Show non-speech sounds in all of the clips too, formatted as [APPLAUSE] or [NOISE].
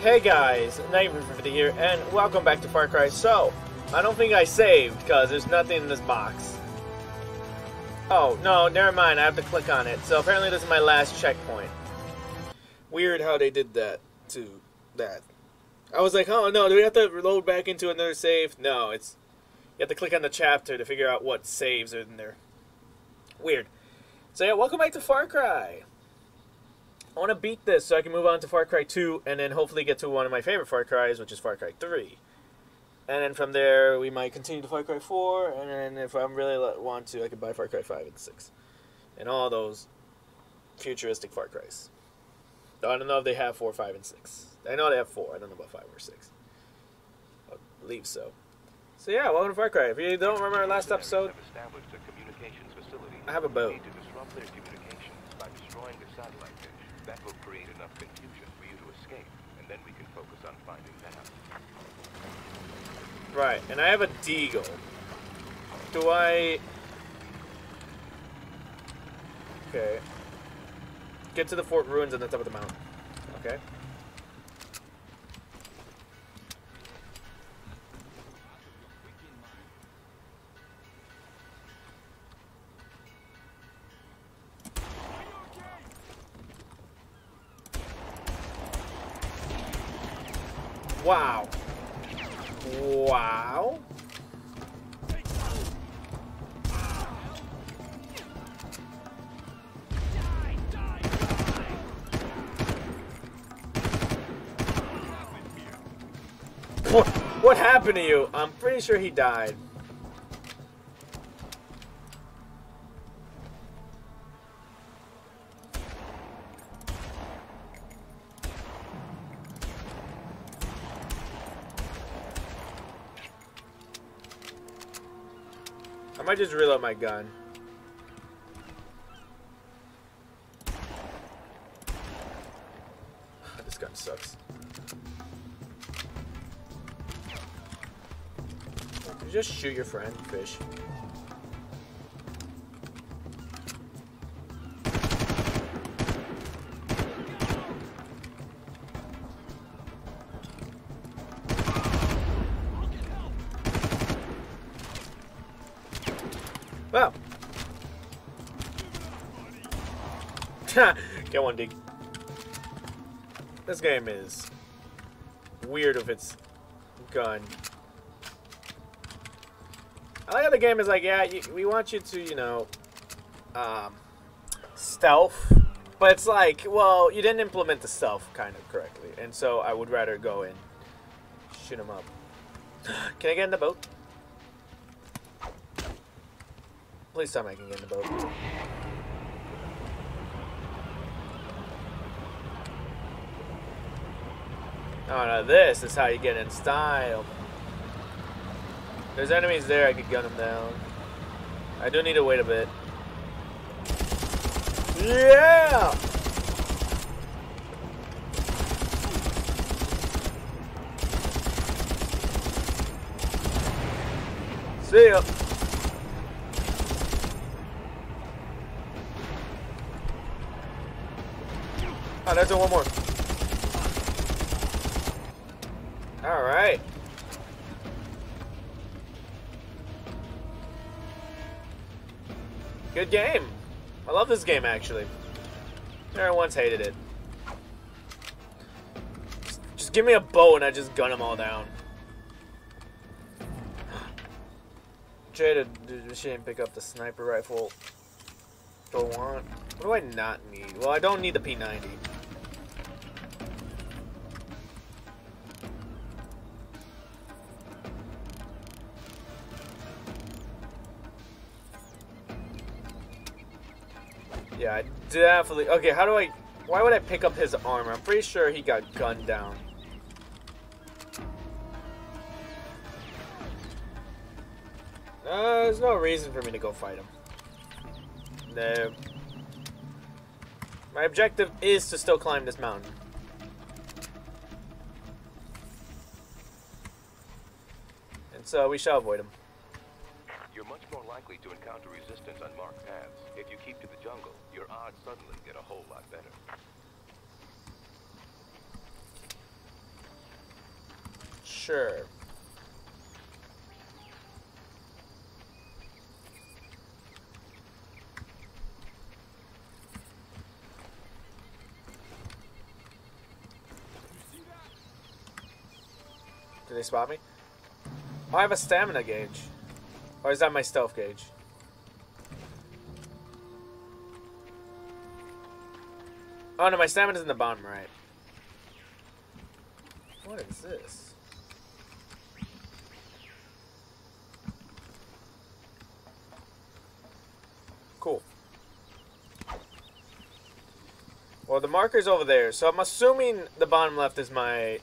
Hey guys, Nightmare here, and welcome back to Far Cry. So, I don't think I saved, because there's nothing in this box. Oh, no, never mind, I have to click on it. So apparently this is my last checkpoint. Weird how they did that, to that. I was like, oh no, do we have to load back into another save? No, it's... You have to click on the chapter to figure out what saves are in there. Weird. So yeah, welcome back to Far Cry. I want to beat this so I can move on to Far Cry 2 and then hopefully get to one of my favorite Far Cries, which is Far Cry 3. And then from there, we might continue to Far Cry 4, and then if I really want to, I can buy Far Cry 5 and 6. And all those futuristic Far Cries. I don't know if they have 4, 5, and 6. I know they have 4. I don't know about 5 or 6. I believe so. So yeah, welcome to Far Cry. If you don't remember our last episode, I have a boat. That will create enough confusion for you to escape, and then we can focus on finding them. Right, and I have a deagle. Do I... Okay. Get to the fort ruins on the top of the mountain. Okay. Wow. Wow. What, what happened to you? I'm pretty sure he died. Just reload my gun. [SIGHS] this gun sucks. You just shoot your friend, fish. Well. Get one, dig. This game is weird with its gun. I like how the game is like, yeah, you, we want you to, you know, um, stealth. But it's like, well, you didn't implement the stealth kind of correctly. And so I would rather go and shoot him up. [GASPS] Can I get in the boat? Please tell me I can get in the boat. Oh no, this is how you get in style. There's enemies there, I could gun them down. I do need to wait a bit. Yeah! See ya. Oh, there's one more. All right. Good game. I love this game, actually. I once hated it. Just, give me a bow and I just gun them all down. [SIGHS] Try she didn't pick up the sniper rifle. Do I want? What do I not need? Well, I don't need the P90. Yeah, definitely... Okay, how do I... Why would I pick up his armor? I'm pretty sure he got gunned down. Uh, there's no reason for me to go fight him. No. My objective is to still climb this mountain. And so we shall avoid him. You're much more likely to encounter resistance on marked paths. If you keep to the jungle, your odds suddenly get a whole lot better. Sure. Did they spot me? Oh, I have a stamina gauge. Or is that my stealth gauge? Oh no, my stamina's in the bottom right. What is this? Cool. Well, the marker's over there, so I'm assuming the bottom left is my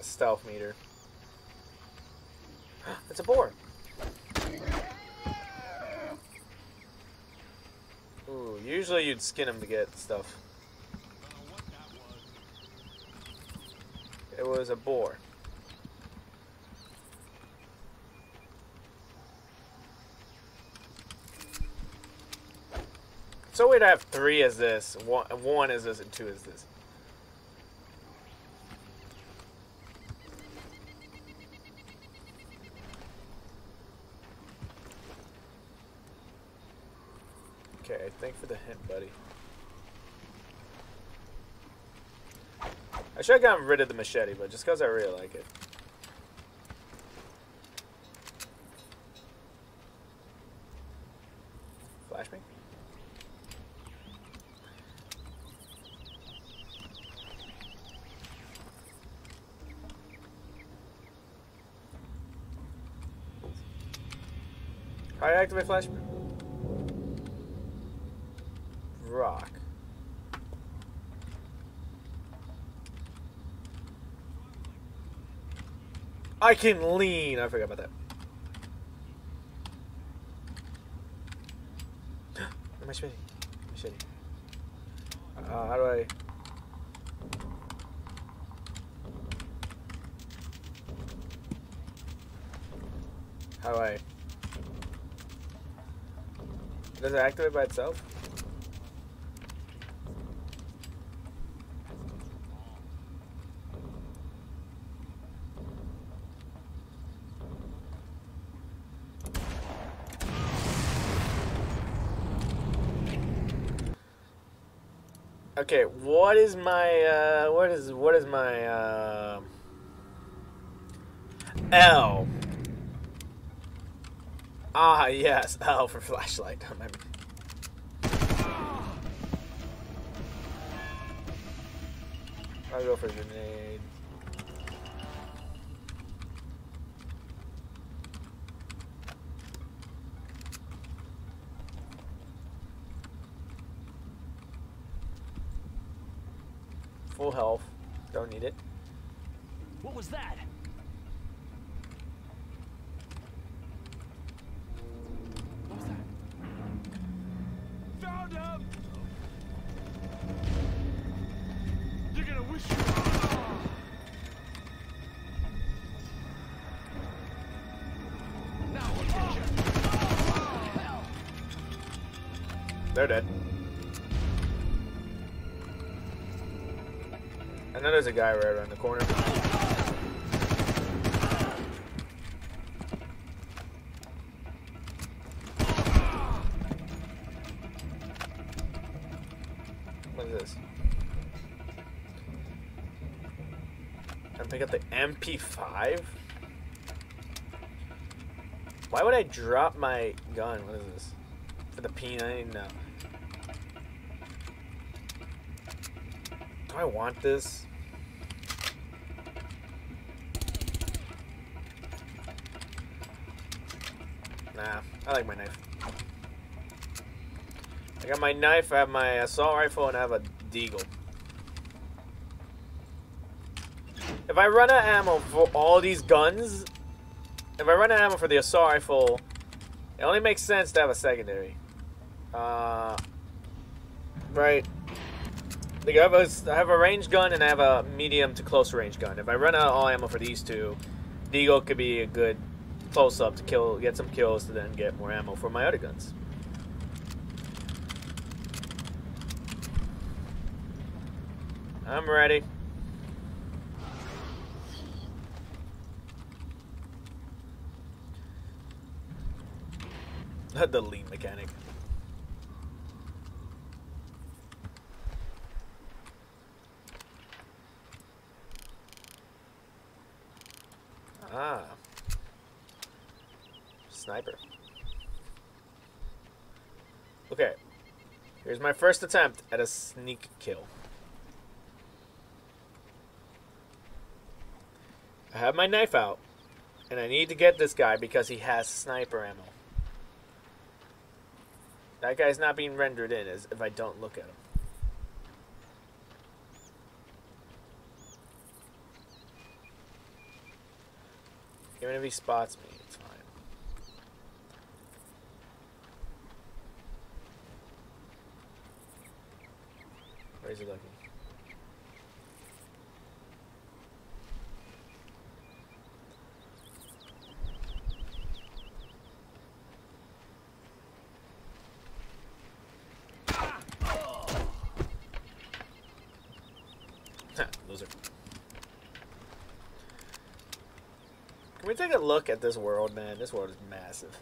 stealth meter. [GASPS] it's a boar. Ooh, usually you'd skin him to get stuff. It was a boar. So we'd have three as this, one, one is this, and two is this. Okay, thank for the hint, buddy. I should have gotten rid of the machete, but just because I really like it. Flash me? How do I activate flash? I can lean. I forgot about that. My machete. Machete. Uh, how do I? How do I? Does it activate by itself? Okay, what is my uh what is what is my uh L? Ah yes, [LAUGHS] L for flashlight. [LAUGHS] I'll go for grenade. Full health. Don't need it. What was that? What was that? Found him! You're gonna wish you Now attention! They're dead. There's a guy right around the corner. What is this? Can I pick up the MP5? Why would I drop my gun? What is this? For the P90? No. Do I want this? Nah, I like my knife. I got my knife, I have my assault rifle, and I have a deagle. If I run out of ammo for all these guns, if I run out of ammo for the assault rifle, it only makes sense to have a secondary. Uh, right. Like I have, a, I have a range gun and I have a medium to close range gun. If I run out of all ammo for these two, Deagle could be a good close up to kill, get some kills to then get more ammo for my other guns. I'm ready. [LAUGHS] the lead mechanic. My first attempt at a sneak kill. I have my knife out, and I need to get this guy because he has sniper ammo. That guy's not being rendered in as if I don't look at him. Even if he spots me, Where's looking? Loser. Can we take a look at this world, man? This world is massive.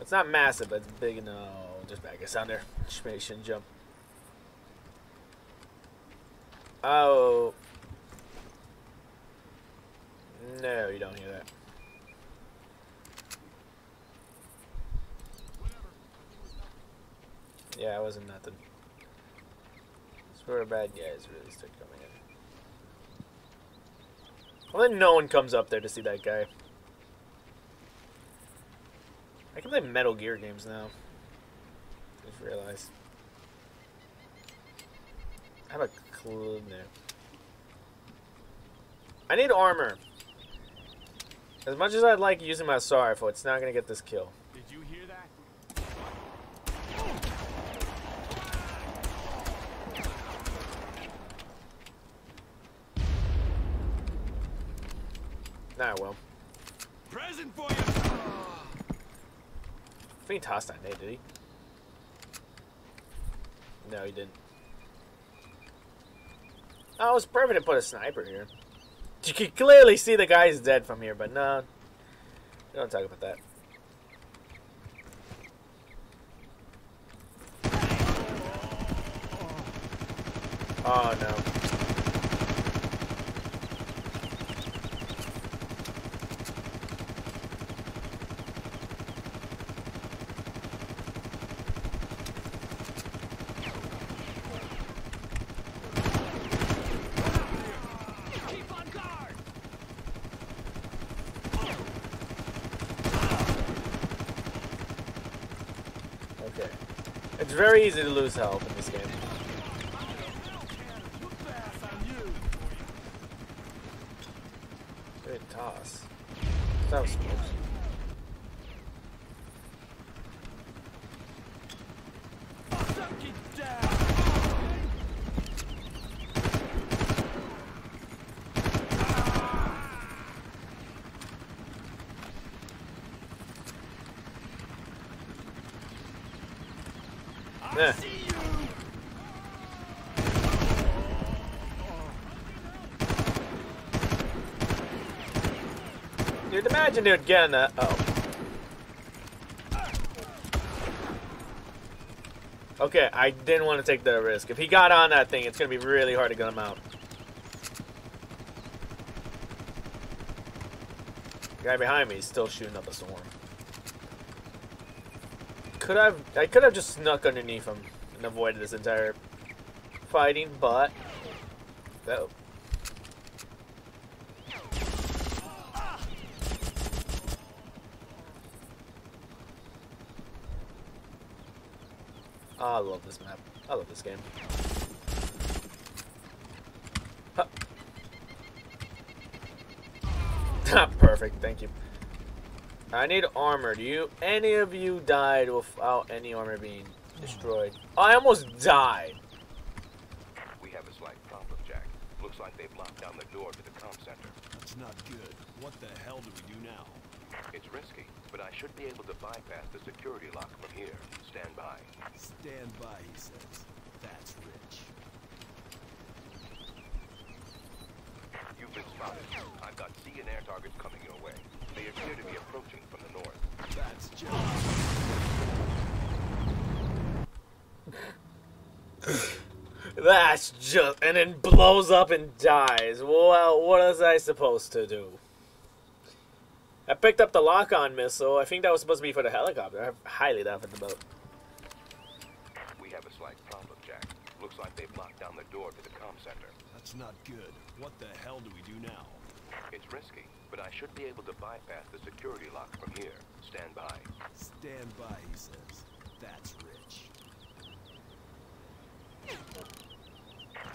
It's not massive, but it's big enough. Just back us down there. Jump. Oh. No, you don't hear that. Yeah, it wasn't nothing. It's where bad guys really start coming in. Well, then no one comes up there to see that guy. I can play Metal Gear games now. Just realized. I have a clue there. I need armor. As much as I'd like using my assault rifle, it's not gonna get this kill. Did you hear that? Nah, I will. Present for you. I think he tossed that nade, did he? No, he didn't. It was perfect to put a sniper here. You can clearly see the guy's dead from here, but no. Don't talk about that. Oh no. Keep on guard. Okay. It's very easy to lose health in this game. Good toss. That was close. Suck it down. I Yeah. see you. Imagine dude getting that. Uh, oh. Okay, I didn't want to take the risk. If he got on that thing, it's gonna be really hard to get him out. The guy behind me is still shooting up a storm. Could have I could have just snuck underneath him and avoided this entire fighting, but oh. Love this map. I love this game. Huh. [LAUGHS] Ah, perfect, thank you. I need armor. Do you any of you died without any armor being destroyed? I almost died. We have a slight problem, Jack. Looks like they've locked down the door to the comm center. That's not good. What the hell do we do now? It's risky, but I should be able to bypass the security lock from here. Stand by. Stand by, he says. That's rich. You've been spotted. I've got sea and air targets coming your way. They appear to be approaching from the north. That's just. [LAUGHS] That's just and then blows up and dies. Well, what was I supposed to do? I picked up the lock-on missile. I think that was supposed to be for the helicopter. I highly doubt it's the boat. We have a slight problem, Jack. Looks like they've locked down the door to the comm center. That's not good. What the hell do we do now? It's risky, but I should be able to bypass the security lock from here. Stand by. Stand by, he says. That's rich.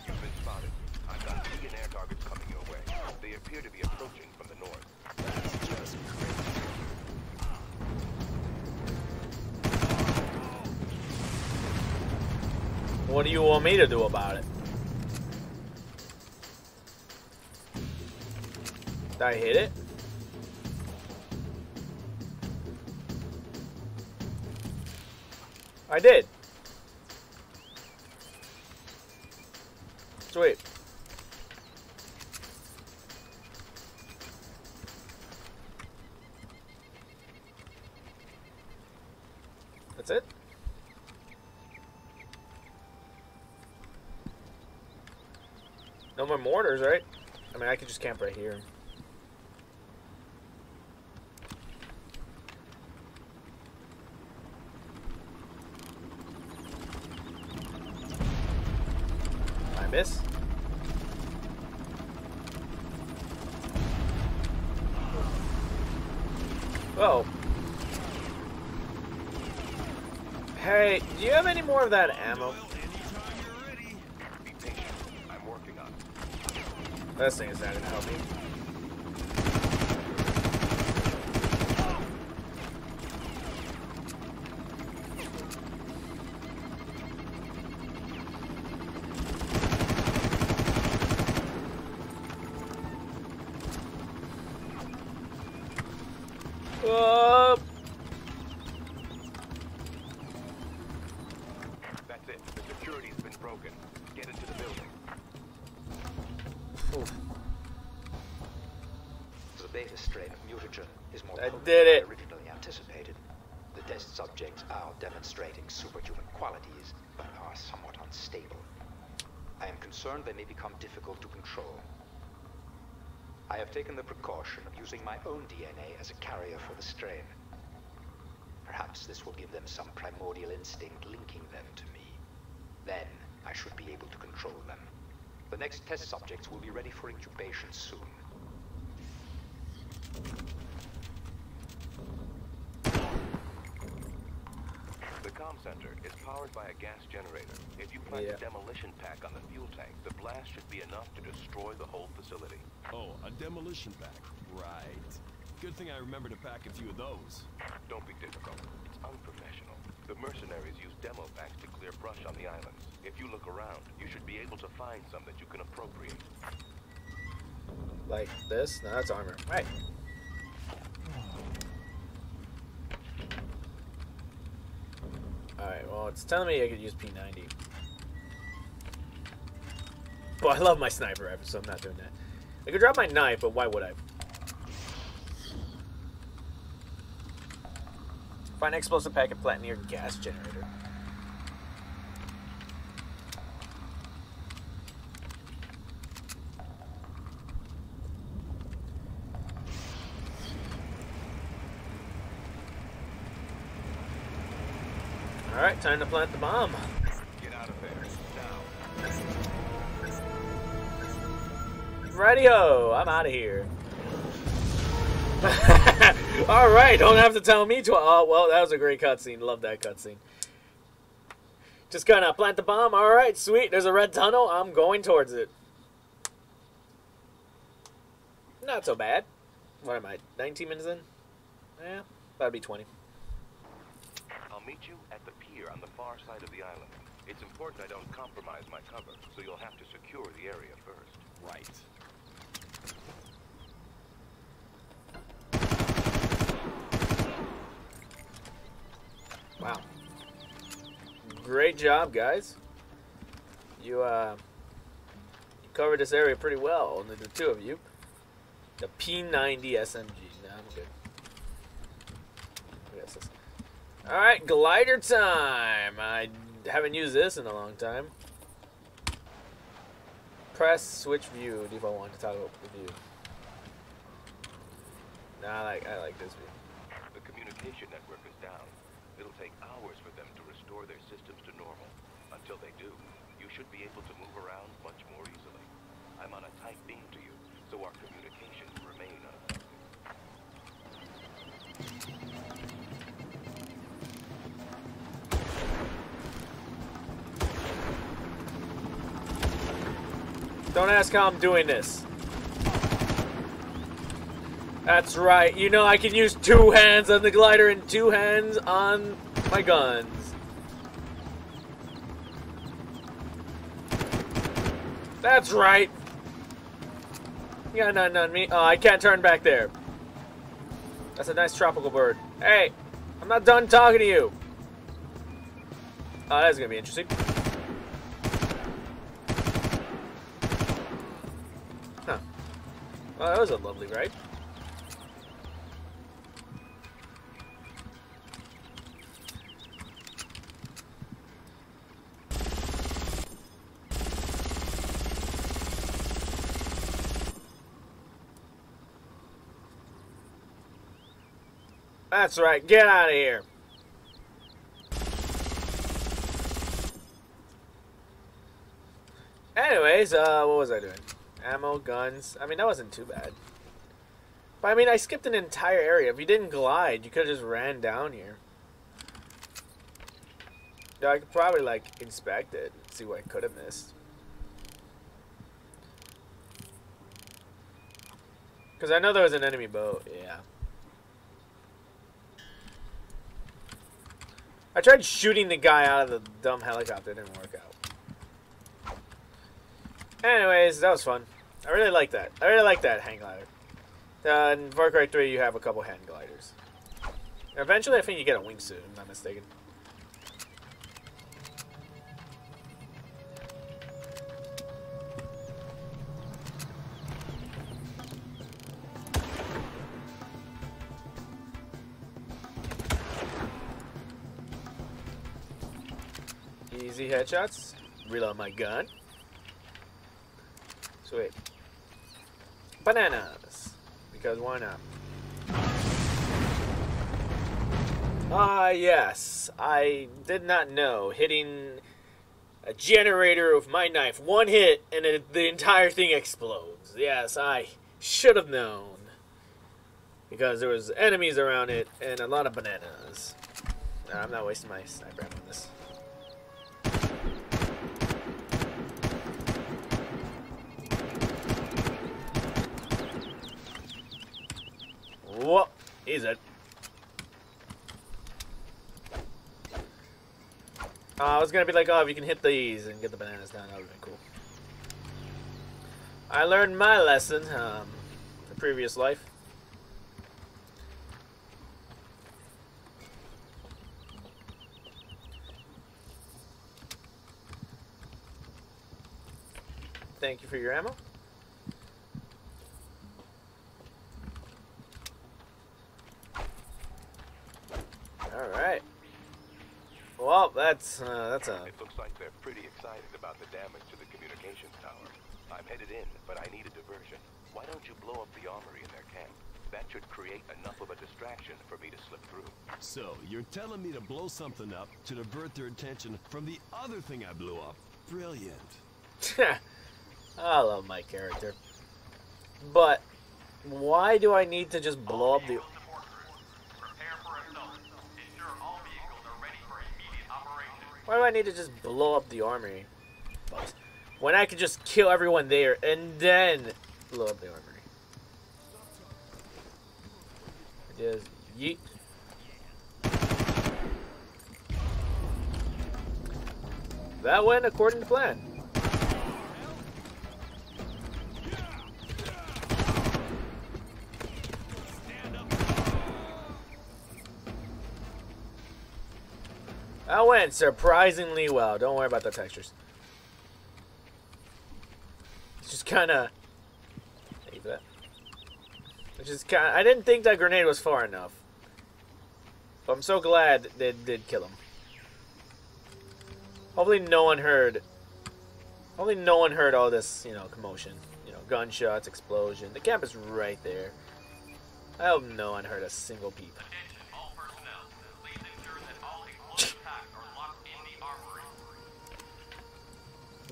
You've been spotted. I've got vegan air targets coming your way. They appear to be approaching from the north. What do you want me to do about it? Did I hit it? I did. Right? I mean, I could just camp right here. I miss. Oh. Hey, do you have any more of that ammo? Well, anytime you're ready. Be patient. I'm working on This thing is not gonna help me. Uh, That's it. The security's been broken. Get into the building. oof. The beta strain of mutagen is more I potent did than it. originally anticipated. The test subjects are demonstrating superhuman qualities, but are somewhat unstable. I am concerned they may become difficult to control. I have taken the precaution of using my own DNA as a carrier for the strain. Perhaps this will give them some primordial instinct linking them to me. Then I should be able to control them. The next test subjects will be ready for incubation soon. The comm center is powered by a gas generator. If you plant Yeah. a demolition pack on the fuel tank, the blast should be enough to destroy the whole facility. Oh, a demolition pack. Right. Good thing I remember to pack a few of those. Don't be difficult. It's unprofessional. The mercenaries use demo packs to clear brush on the islands. If you look around, you should be able to find some that you can appropriate. like this? No, that's armor. Right. Alright, well, it's telling me I could use P90. But I love my sniper rifle, so I'm not doing that. I could drop my knife, but why would I? Find explosive packet plant near gas generator. Alright, time to plant the bomb. Get out of there. Now. Radio, I'm out of here. [LAUGHS] All right, don't have to tell me to. Oh, well, that was a great cutscene. Love that cutscene. Just gonna plant the bomb. All right, sweet. There's a red tunnel. I'm going towards it. Not so bad. What am I? 19 minutes in? Yeah, that'd be 20. I'll meet you at the pier on the far side of the island. It's important I don't compromise my cover, so you'll have to secure the area first. Right. Wow. Great job, guys. You uh you covered this area pretty well, only the two of you. The P90 SMG. Nah, I'm good. We got useless. Alright, glider time! I haven't used this in a long time. Press switch view, default one to toggle the view. Nah, I like, I like this view. The communication network is down. It'll take hours for them to restore their systems to normal. Until they do, you should be able to move around much more easily. I'm on a tight beam to you, so our communications remain unaffected. Don't ask how I'm doing this. That's right. You know I can use two hands on the glider and two hands on my guns. That's right. You got nothing on me. Oh, I can't turn back there. That's a nice tropical bird. Hey, I'm not done talking to you. Oh, that's gonna be interesting. That was a lovely ride. That's right. Get out of here. Anyways, uh, what was I doing? Ammo, guns. I mean, that wasn't too bad. But I mean, I skipped an entire area. If you didn't glide, you could have just ran down here. Yeah, I could probably like inspect it, see what I could have missed. Because I know there was an enemy boat. Yeah. I tried shooting the guy out of the dumb helicopter. It didn't work out. Anyways, that was fun. I really like that. I really like that hang glider. Uh, in Far Cry 3, you have a couple hand gliders. Eventually, I think you get a wingsuit, if I'm not mistaken. Easy headshots. Reload my gun. Sweet. Bananas. Because why not? Ah, yes. I did not know. Hitting a generator with my knife. One hit, and it, the entire thing explodes. Yes, I should have known. Because there was enemies around it, and a lot of bananas. I'm not wasting my sniper ammo Whoa, he's it. Uh, I was gonna be like, oh, if you can hit these and get the bananas down, that would have been cool. I learned my lesson, um, the previous life. Thank you for your ammo. All right. Well, that's uh, that's a It looks like they're pretty excited about the damage to the communications tower. I'm headed in, but I need a diversion. Why don't you blow up the armory in their camp? That should create enough of a distraction for me to slip through. So, you're telling me to blow something up to divert their attention from the other thing I blew up. Brilliant. [LAUGHS] I love my character. But why do I need to just blow up the Why do I to just blow up the armory? When I could just kill everyone there and then blow up the armory. Just yeet. That went according to plan. That went surprisingly well. Don't worry about the textures. It's just kind of. You that. It's just kind. I didn't think that grenade was far enough. But I'm so glad they did kill him. Hopefully no one heard... Hopefully no one heard all this, you know, commotion. You know, gunshots, explosion. The camp is right there. I hope no one heard a single peep.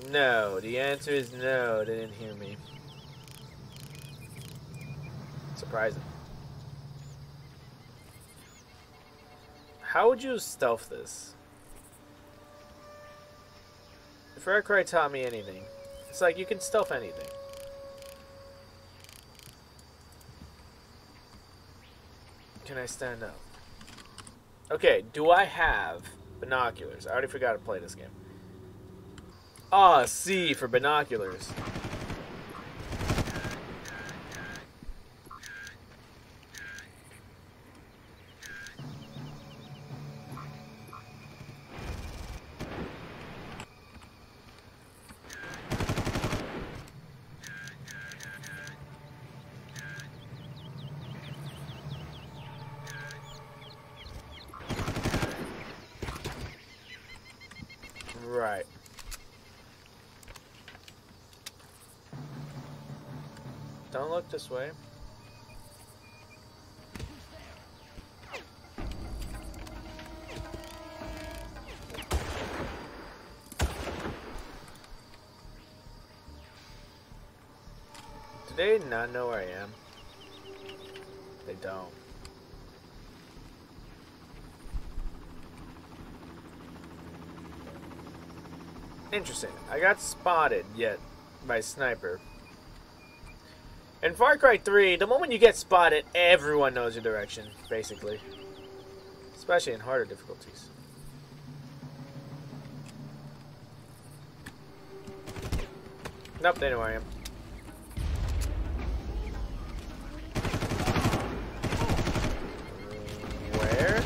No, the answer is no. They didn't hear me. Surprising. How would you stealth this? If Far Cry taught me anything, it's like you can stealth anything. Can I stand up? Okay, do I have binoculars? I already forgot to play this game. Ah, C for binoculars. Right. Don't look this way. Do they not know where I am? They don't. Interesting. I got spotted yet by sniper. In Far Cry 3, the moment you get spotted, everyone knows your direction, basically. Especially in harder difficulties. Nope, they know where I am. Where?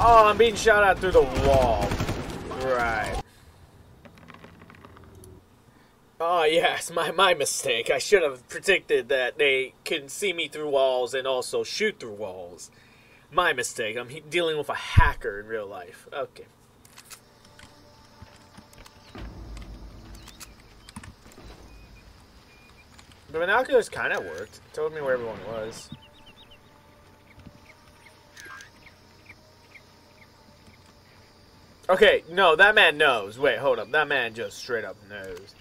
Oh, I'm being shot at through the wall. Oh, yes, my, my mistake. I should have predicted that they can see me through walls and also shoot through walls. My mistake. I'm dealing with a hacker in real life. Okay. The binoculars kind of worked. It Told me where everyone was. Okay, no, that man knows. Wait, hold up. That man just straight up knows.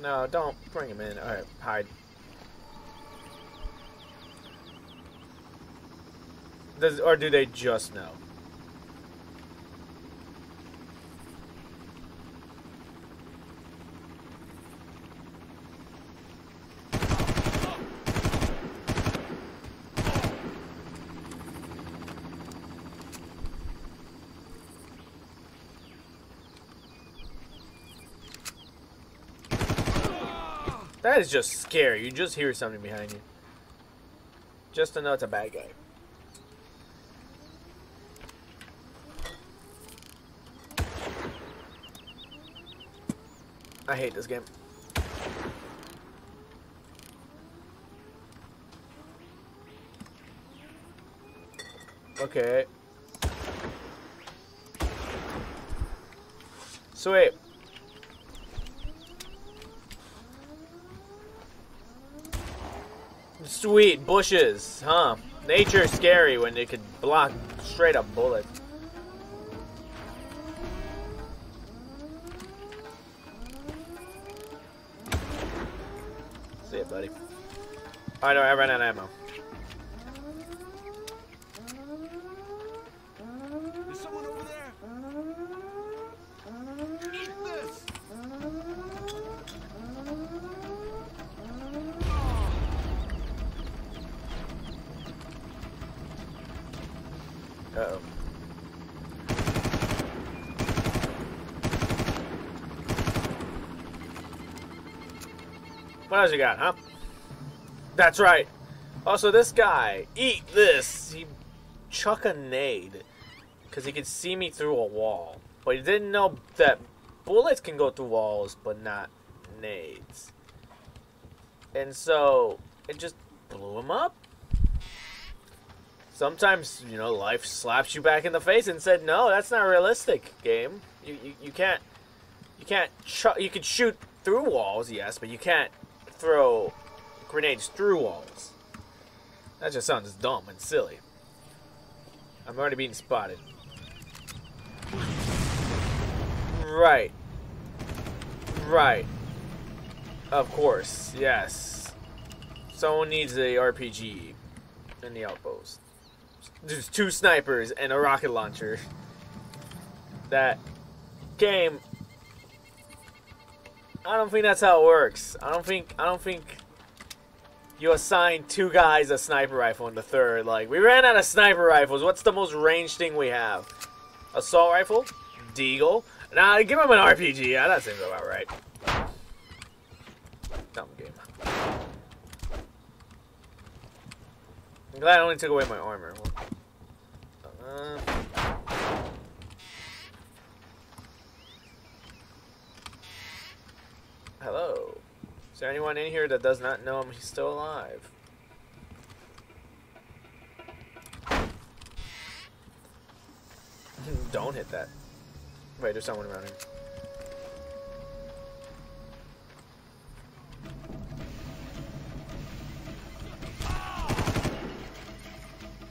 No, don't bring him in. Alright, hide. Does, or do they just know? That is just scary. You just hear something behind you. Just to know it's a bad guy. I hate this game. Okay. Sweet. Sweet bushes, huh? Nature's scary when it could block straight up bullets. See ya, buddy. I know I ran out of ammo. Is someone over there? Eat this! Uh oh. What else you got, huh? That's right. Also, this guy, eat this. He chuck a nade because he could see me through a wall, but he didn't know that bullets can go through walls, but not nades. And so it just blew him up. Sometimes, you know, life slaps you back in the face and said, "No, that's not realistic, game. You you, you can't you can't you can shoot through walls, yes, but you can't throw grenades through walls. That just sounds dumb and silly. I'm already being spotted. Right. Right. Of course, yes. Someone needs a RPG in the outpost. There's two snipers and a rocket launcher. That game I don't think that's how it works. I don't think I don't think you assign two guys a sniper rifle in the third. Like we ran out of sniper rifles. What's the most ranged thing we have? Assault rifle, Deagle. Nah, give him an RPG. Yeah, that seems about right. Dumb game. I'm glad I only took away my armor. Uh, hello. Is there anyone in here that does not know him? He's still alive. [LAUGHS] Don't hit that. Wait, there's someone around here.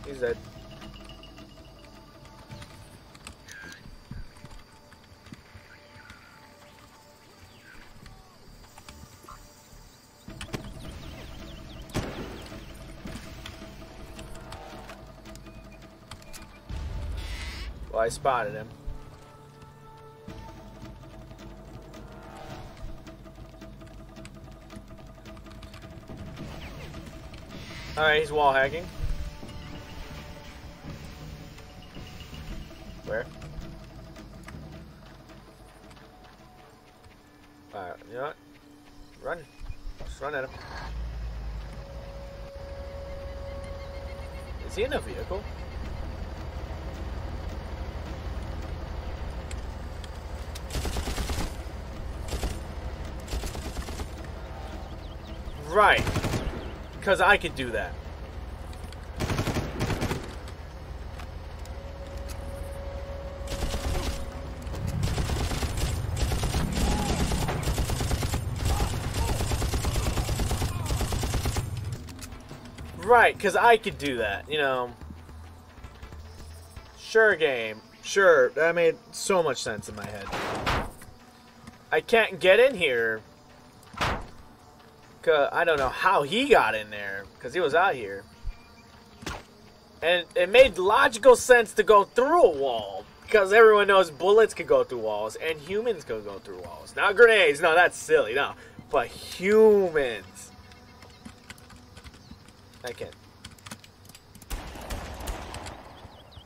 He's dead. I spotted him. Alright, he's wall hacking. Where? Alright, you know what? Run. Just run at him. Is he in a vehicle? Right. Because I could do that. Right, because I could do that, you know. Sure, game. Sure, that made so much sense in my head. I can't get in here. I don't know how he got in there, because he was out here. And it made logical sense to go through a wall, because everyone knows bullets could go through walls, and humans could go through walls. Not grenades, no, that's silly, no. But humans. I can't.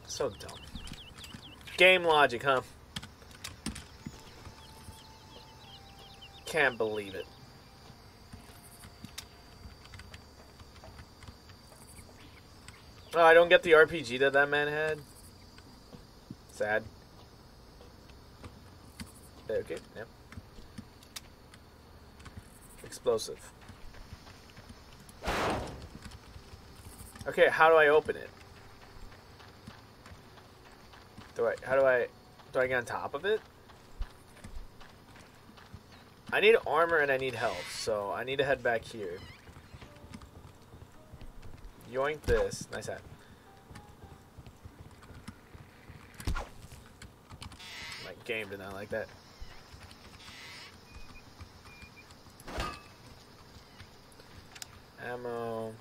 So dumb. Game logic, huh? Can't believe it. Oh, I don't get the RPG that that man had. Sad. Okay, yep. Explosive. Okay, how do I open it? Do I, how do I, do I get on top of it? I need armor and I need health, so I need to head back here. Yoink this. Nice hat. My game did not like that. Ammo.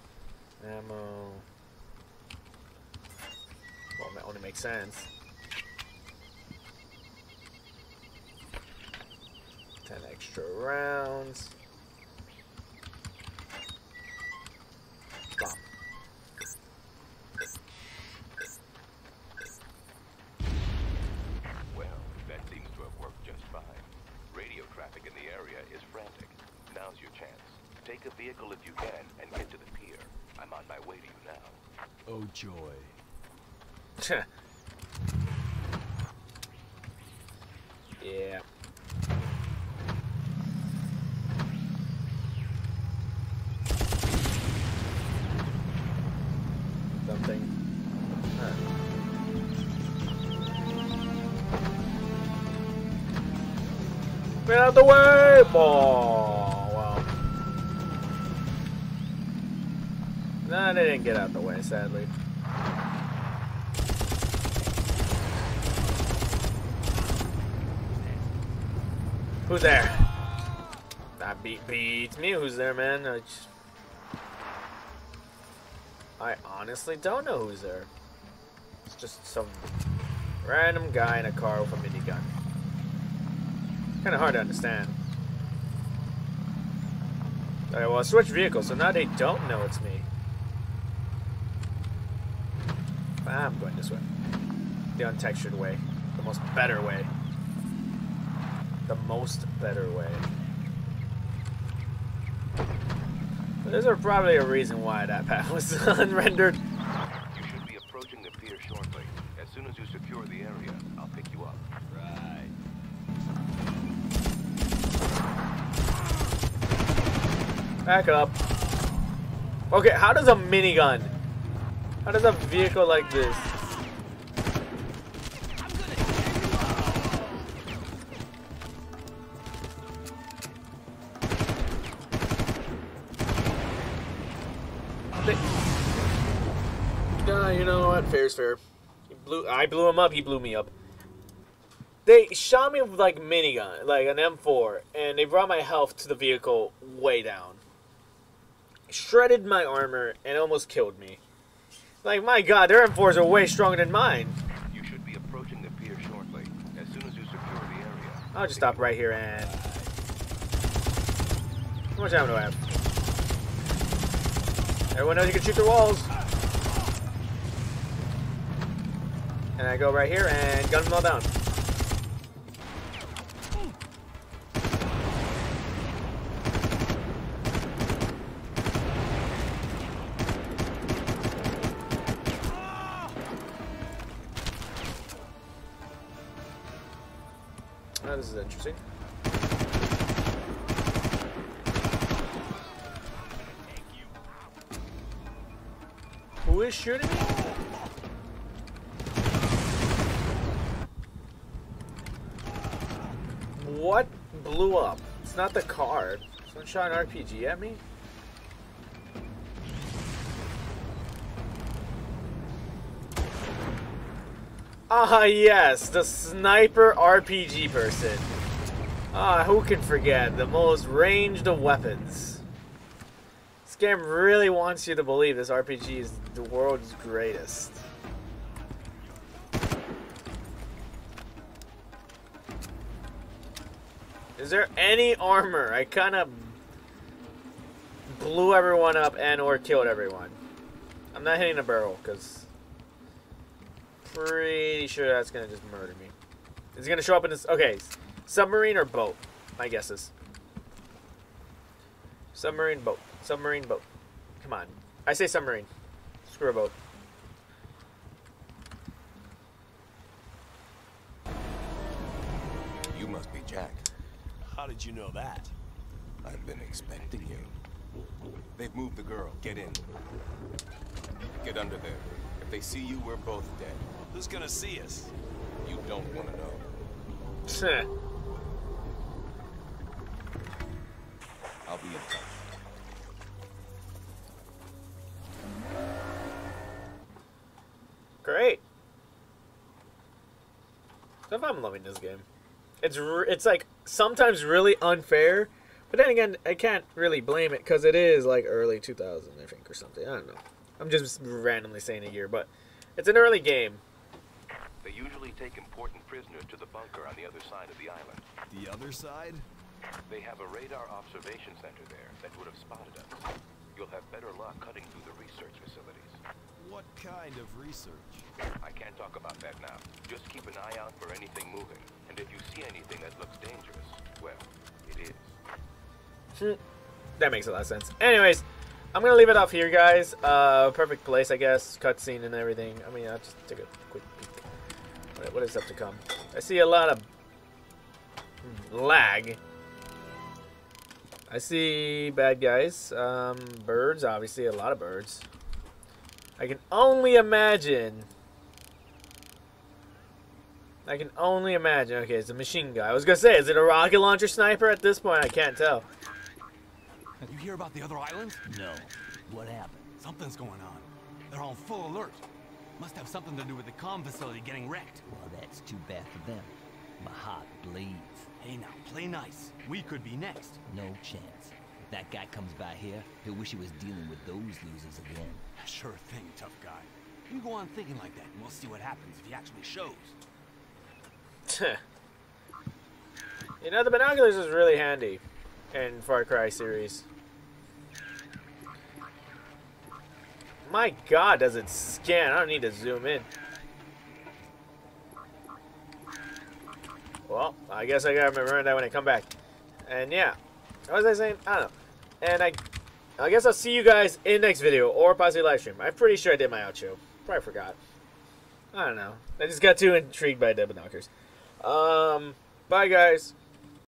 Ammo. Well, that only makes sense. Ten extra rounds. Bomb. Well, that seems to have worked just fine. Radio traffic in the area is frantic. Now's your chance. Take a vehicle if you can and get to the pier. I'm on my way to you now. Oh, joy. [LAUGHS] yeah. Something. Huh. Get out the way! Oh, didn't get out of the way, sadly. Who's there? That beat beats me. Who's there, man? I, just... I honestly don't know who's there. It's just some random guy in a car with a minigun. Kind of hard to understand. Alright, well, I switched vehicles, so now they don't know it's me. I'm going this way. The untextured way. The most better way the most better way. But there's a, probably a reason why that path was [LAUGHS] unrendered. You should be approaching the pier shortly. As soon as you secure the area, I'll pick you up. Right. Back up. Okay, how does a minigun? How does a vehicle like this? Fair's fair. He blew. I blew him up. He blew me up. They shot me with like minigun, like an M4, and they brought my health to the vehicle way down. Shredded my armor and almost killed me. Like my god, their M4s are way stronger than mine. You should be approaching the pier shortly. As soon as you secure the area. I'll just stop right here and. How much ammo do I have? Everyone knows you can shoot the walls. And I go right here and gun them all down. Oh, this is interesting. Who is shooting me? What blew up? It's not the card. Someone shot an RPG at me? Ah, yes, the sniper RPG person. Ah, who can forget? The most ranged of weapons. This game really wants you to believe this RPG is the world's greatest. There any armor? I kind of blew everyone up and or killed everyone. I'm not hitting a barrel because pretty sure that's gonna just murder me. Is it gonna show up in this? Okay, submarine or boat? My guess is submarine boat. Submarine boat. Come on, I say submarine. Screw a boat. You must be Jack. How did you know that? I've been expecting you. They've moved the girl. Get in. Get under there. If they see you, we're both dead. Who's gonna see us? You don't want to know. Sir. I'll be in touch. Great. So if I'm loving this game, it's r- it's like sometimes really unfair, But then again, I can't really blame it because it is like early 2000, I think, or something. I don't know. I'm just randomly saying a year, but it's an early game. They usually take important prisoners to the bunker on the other side of the island. The other side? They have a radar observation center there that would have spotted us. You'll have better luck cutting through the research facilities. What kind of research? I can't talk about that now. Just keep an eye out for anything moving. And if you see anything that looks dangerous, well, it is. That makes a lot of sense. Anyways, I'm gonna leave it off here, guys. Uh, perfect place, I guess. Cutscene and everything. I mean, I'll just take a quick peek. What- what is up to come? I see a lot of lag. I see bad guys. Um, birds, obviously, a lot of birds. I can only imagine. I can only imagine. Okay, it's a machine guy. I was gonna say, is it a rocket launcher sniper? At this point, I can't tell. You hear about the other islands? No. What happened? Something's going on. They're on full alert. Must have something to do with the comm facility getting wrecked. Well, that's too bad for them. My heart bleeds. Hey now, play nice. We could be next. No chance. If that guy comes by here, he'll wish he was dealing with those losers again. Sure thing, tough guy. You go on thinking like that, and we'll see what happens if he actually shows. [LAUGHS] you know, the binoculars is really handy in Far Cry series. My god, does it scan? I don't need to zoom in. Well, I guess I gotta remember that when I come back. And yeah, what was I saying? I don't know. And I, I guess I'll see you guys in the next video or possibly live stream. I'm pretty sure I did my outro. Probably forgot. I don't know. I just got too intrigued by the binoculars. Um, bye guys.